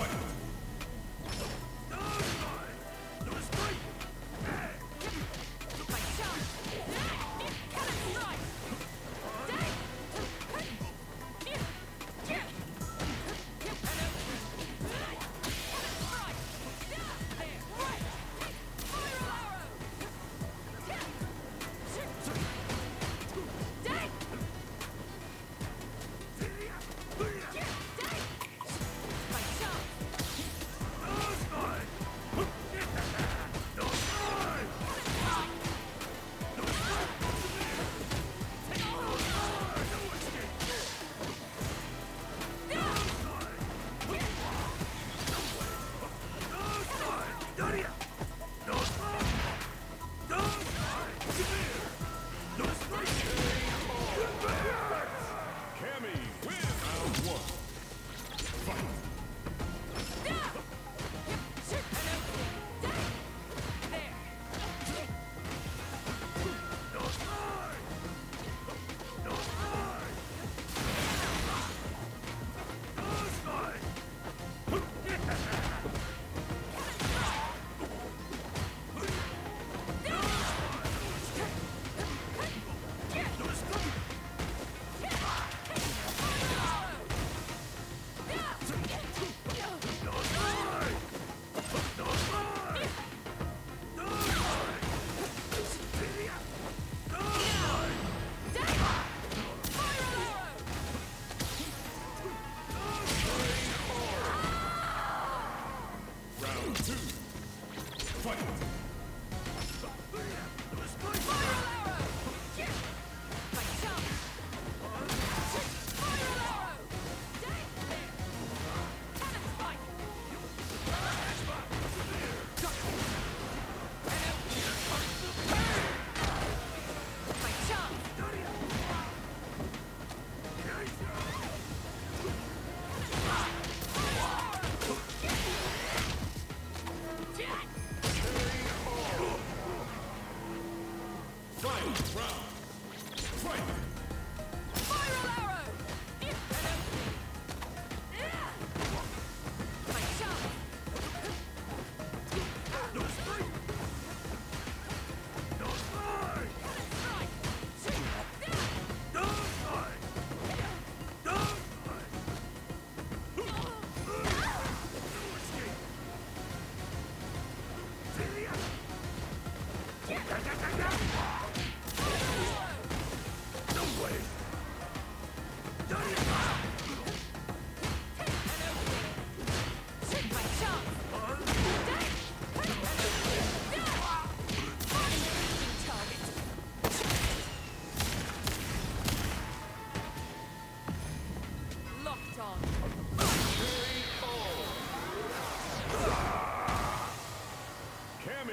Fight!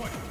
Fight.